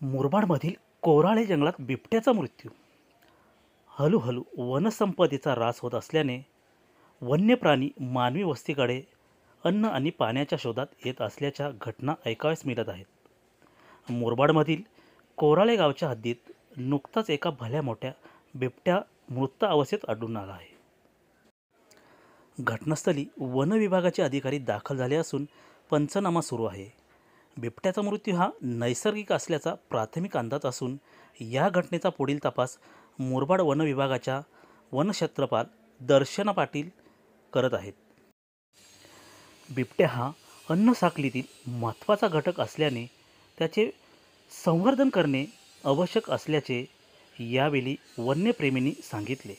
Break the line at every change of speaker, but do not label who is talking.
मुरबाडमधील कोराळे जंगलात बिबट्याचा मृत्यू. हळूहळू वनसंपदेचा ऱ्हास होत असल्याने वन्य प्राणी मानवी वस्तीकडे अन्न आणि पाण्याच्या शोधात येत असल्याच्या घटना ऐकाव्यास मिळत आहेत. मुरबाडमधील कोराळे गावच्या हद्दीत नुकताच एका भल्या मोठ्या बिबट्या मृत अवस्थेत आढळून आला आहे. घटनास्थळी वन विभागाचे अधिकारी दाखल झाले असून पंचनामा सुरू आहे. बिबट्याचा मृत्यू हा नैसर्गिक असल्याचा प्राथमिक अंदाज असून या घटनेचा पुढील तपास मुरबाड वन विभागाच्या वनक्षेत्रपाल दर्शना पाटील करत आहेत. बिबट्या हा अन्न साखलीतील महत्त्वाचा घटक असल्याने त्याचे संवर्धन करणे आवश्यक असल्याचे यावेळी वन्यप्रेमींनी सांगितले.